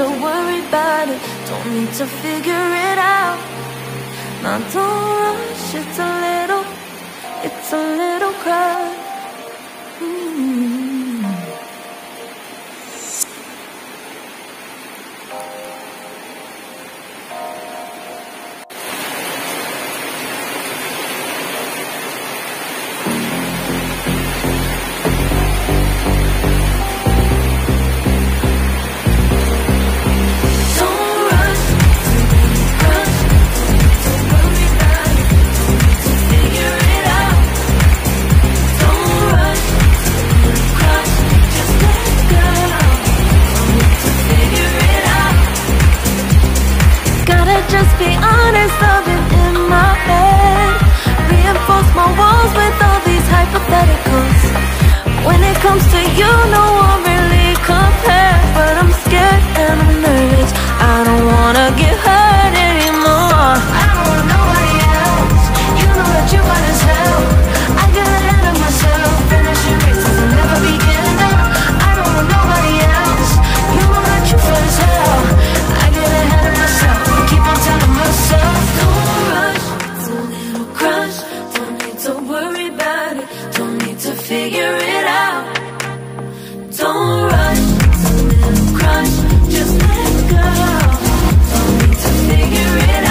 to worry about it, don't need to figure it out. Now don't rush, it's a little, it's a little crowd. 있어도 figure it out. Don't rush crush Just let go. Don't need to figure it out